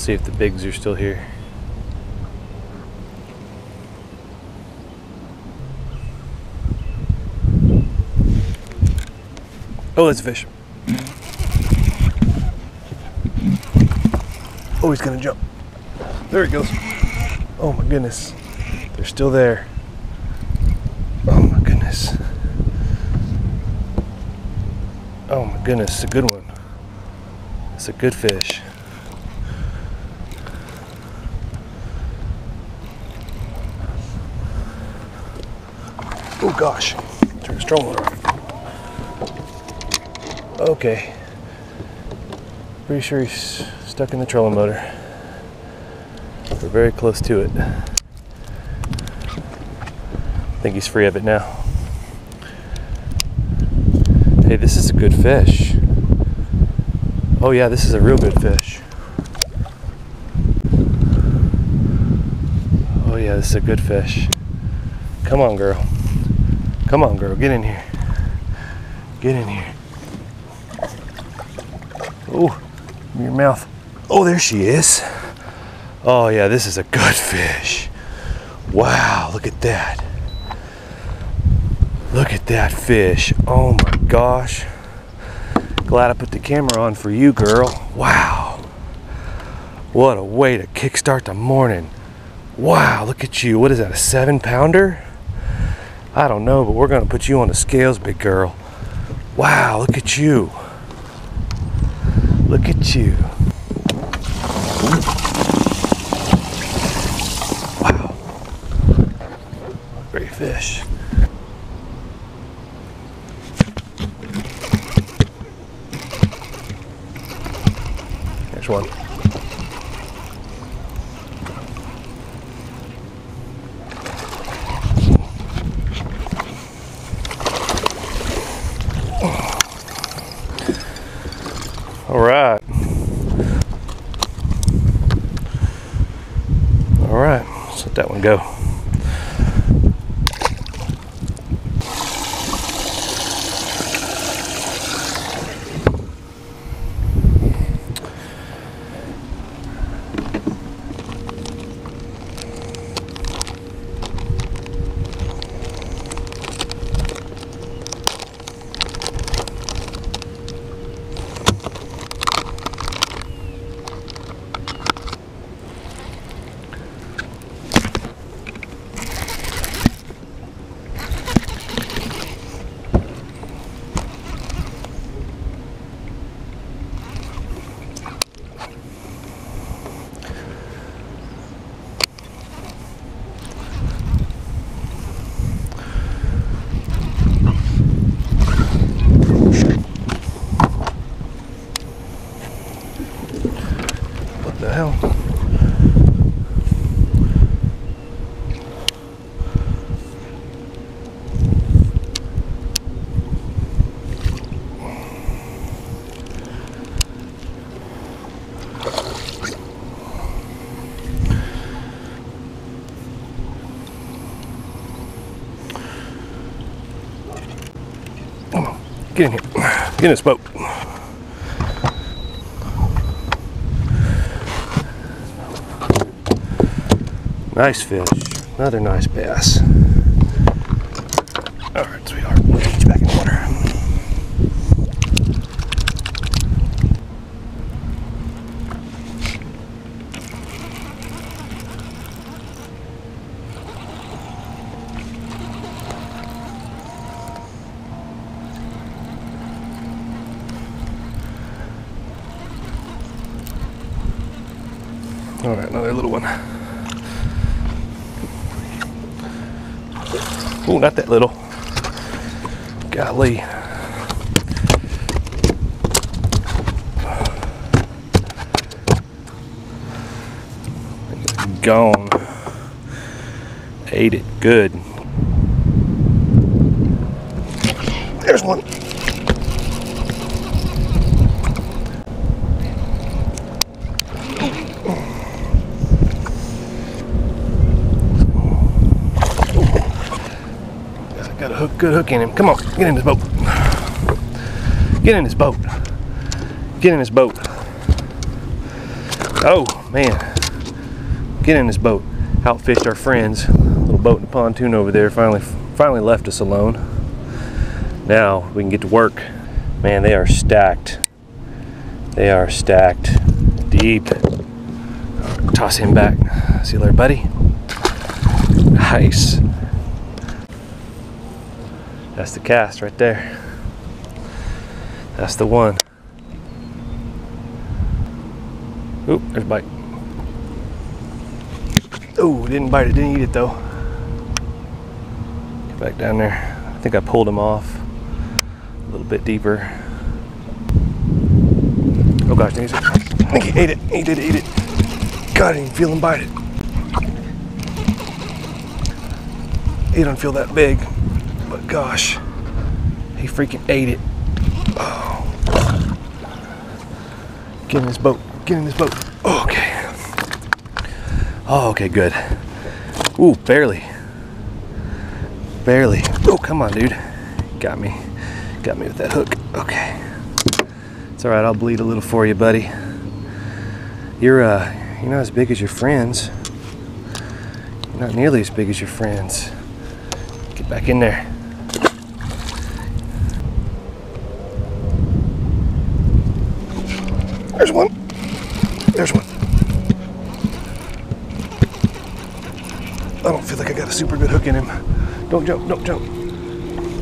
Let's see if the bigs are still here. Oh, that's a fish. Oh, he's gonna jump. There he goes. Oh my goodness. They're still there. Oh my goodness. Oh my goodness, it's a good one. It's a good fish. Gosh. Turn the stroller on. Okay. Pretty sure he's stuck in the trolling motor. We're very close to it. I think he's free of it now. Hey, this is a good fish. Oh yeah, this is a real good fish. Oh yeah, this is a good fish. Come on, girl. Come on, girl. Get in here. Get in here. Oh, your mouth. Oh, there she is. Oh yeah, this is a good fish. Wow, look at that. Look at that fish. Oh my gosh. Glad I put the camera on for you, girl. Wow. What a way to kickstart the morning. Wow, look at you. What is that, a seven pounder? I don't know, but we're gonna put you on the scales, big girl. Wow, look at you. Look at you. Wow. Great fish. There's one. All right. All right, go. Get in here. Get in this boat. Nice fish. Another nice bass. All right, sweetheart. Let's get you back in the water. All right, another little one. Oh, not that little. Golly. Gone. Ate it good. Hook, good hook in him. Come on, get in this boat. Get in this boat. Get in this boat. Oh, man. Get in this boat. Outfished our friends. Little boat in pontoon over there finally finally left us alone. Now we can get to work. Man, they are stacked. They are stacked deep. Toss him back. See you later, buddy. Nice. That's the cast right there. That's the one. Oop, there's a bite. Oh, didn't bite it, didn't eat it though. Get back down there. I think I pulled him off a little bit deeper. Oh gosh, I think he ate it. He did eat it. God, I didn't feel him bite it. He don't feel that big, but gosh, he freaking ate it. Oh. Get in this boat. Get in this boat. Okay. Oh, okay, good. Ooh, barely. Barely. Oh, come on, dude. Got me. Got me with that hook. Okay. It's all right. I'll bleed a little for you, buddy. You're uh, you're not as big as your friends. You're not nearly as big as your friends. Get back in there. There's one. There's one. I don't feel like I got a super good hook in him. Don't jump, don't jump.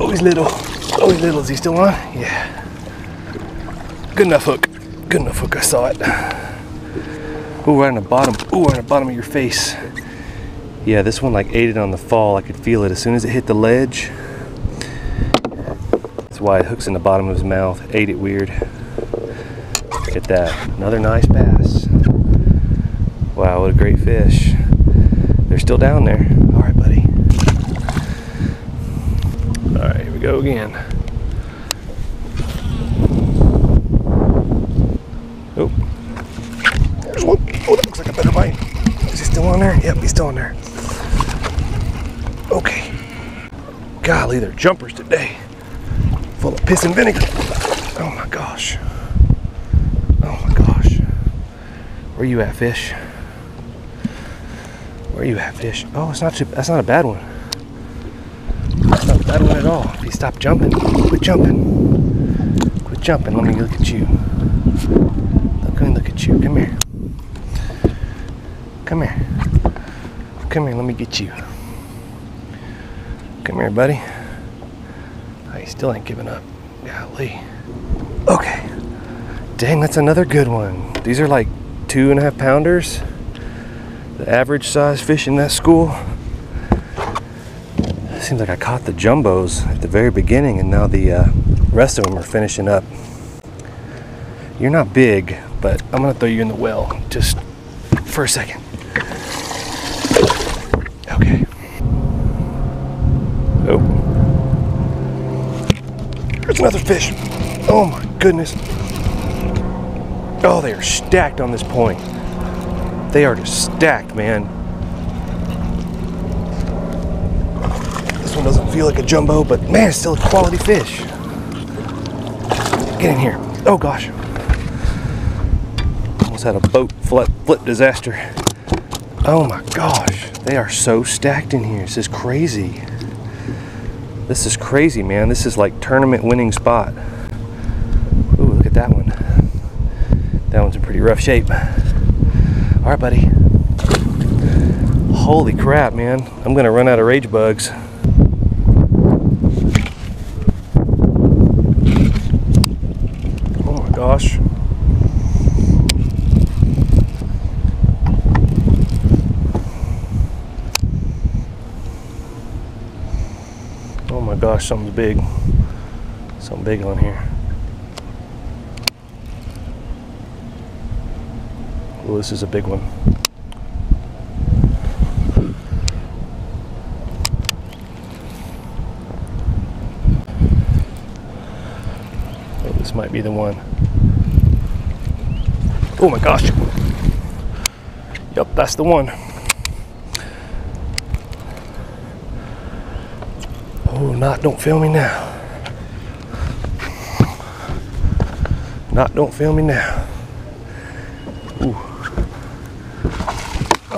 Oh, he's little. Oh, he's little. Is he still on? Yeah. Good enough hook. Good enough hook. I saw it. Oh, right on the bottom. Oh, right on the bottom of your face. Yeah, this one like ate it on the fall. I could feel it as soon as it hit the ledge. That's why it hooks in the bottom of his mouth. Ate it weird. At that. Another nice bass. Wow, what a great fish. They're still down there. All right, buddy. All right, here we go again. Oh, there's one. Oh, that looks like a better bite. Is he still on there? Yep, he's still on there. Okay. Golly, they're jumpers today. Full of piss and vinegar. Oh my gosh. Oh my gosh. Where you at, fish? Where you at, fish? Oh, it's not too, that's not a bad one. That's not a bad one at all. If you stop jumping, quit jumping. Quit jumping. Let me look at you. Look, me look at you. Come here. Come here. Come here. Let me get you. Come here, buddy. Oh, I still ain't giving up. Golly. Okay. Dang, that's another good one. These are like two and a half pounders. The average size fish in that school. Seems like I caught the jumbos at the very beginning and now the uh, rest of them are finishing up. You're not big, but I'm gonna throw you in the well just for a second. Okay. Oh. There's another fish. Oh my goodness. Oh, they are stacked on this point. They are just stacked, man. This one doesn't feel like a jumbo, but man, it's still a quality fish. Get in here. Oh gosh. Almost had a boat flip, flip disaster. Oh my gosh. They are so stacked in here. This is crazy. This is crazy, man. This is like tournament winning spot. Ooh, look at that one. That one's in pretty rough shape. All right, buddy. Holy crap, man. I'm gonna run out of rage bugs. Oh my gosh. Oh my gosh, something's big. Something big on here. Well, this is a big one. Oh, this might be the one. Oh my gosh. Yep, that's the one. Oh, not, don't fail me now. Not, don't fail me now.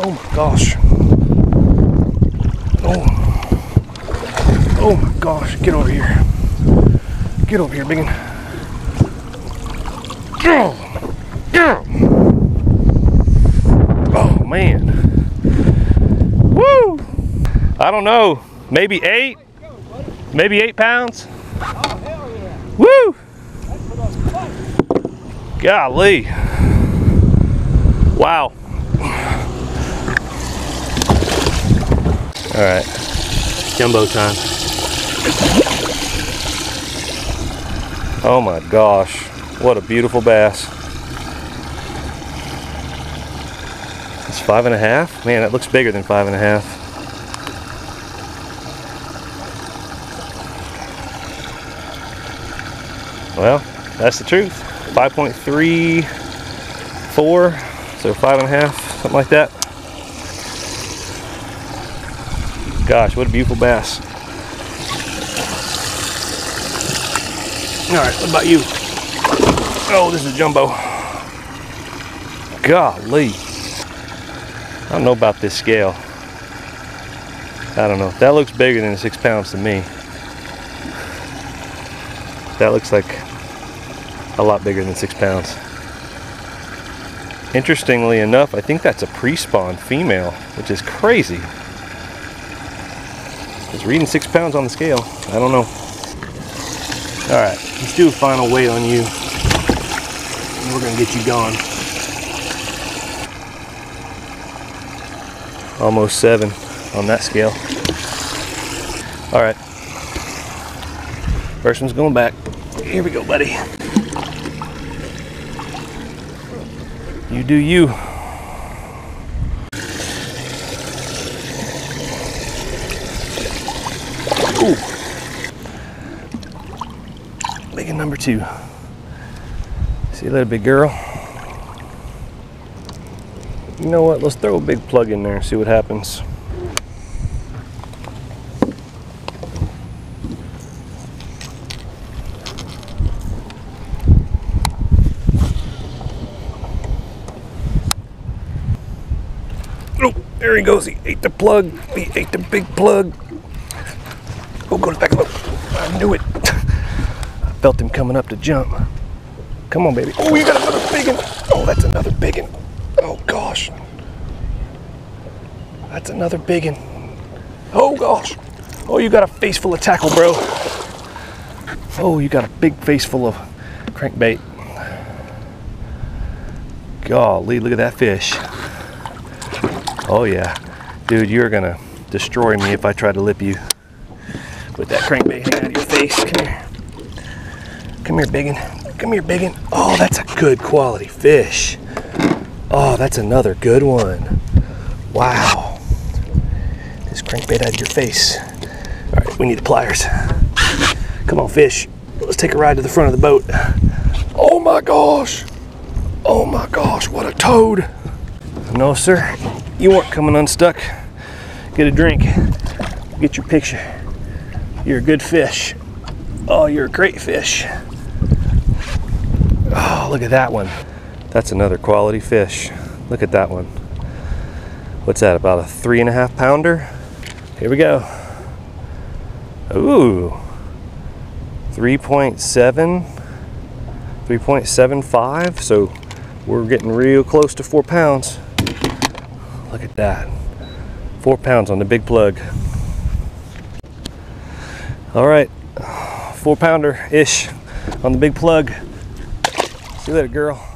Oh my gosh. Oh. Oh my gosh. Get over here. Get over here, biggin. Oh. Yeah. Oh man. Woo! I don't know. Maybe eight? Maybe eight pounds? Woo! Golly. Wow. All right, jumbo time. Oh my gosh, what a beautiful bass. It's five and a half? Man, it looks bigger than five and a half. Well, that's the truth. 5.34, so five and a half, something like that. Gosh, what a beautiful bass. All right, what about you? Oh, this is jumbo. Golly. I don't know about this scale. I don't know. That looks bigger than six pounds to me. That looks like a lot bigger than six pounds. Interestingly enough, I think that's a pre-spawn female, which is crazy. It's reading six pounds on the scale. I don't know. All right, let's do a final weight on you. And we're gonna get you going. Almost seven on that scale. All right. First one's going back. Here we go, buddy. You do you. Ooh. Making number two. See you later, big girl. You know what? Let's throw a big plug in there and see what happens. Oh, there he goes. He ate the plug. He ate the big plug. Oh, goes back up. I knew it. I felt him coming up to jump. Come on, baby. Oh, you got another big one. Oh, that's another big one. Oh, gosh. That's another big one. Oh, gosh. Oh, you got a face full of tackle, bro. Oh, you got a big face full of crankbait. Golly, look at that fish. Oh yeah. Dude, you're gonna destroy me if I try to lip you with that crankbait hanging out of your face. Come here. Come here, biggin. Come here, biggin. Oh, that's a good quality fish. Oh, that's another good one. Wow. This crankbait out of your face. All right, we need the pliers. Come on, fish. Let's take a ride to the front of the boat. Oh my gosh. Oh my gosh, what a toad. No, sir. You weren't coming unstuck. Get a drink. Get your picture. You're a good fish. Oh, you're a great fish. Oh, look at that one. That's another quality fish. Look at that one. What's that, about a three and a half pounder? Here we go. Ooh. 3.7, 3.75. So we're getting real close to four pounds. Look at that. Four pounds on the big plug. All right, four pounder ish on the big plug. See you later, girl.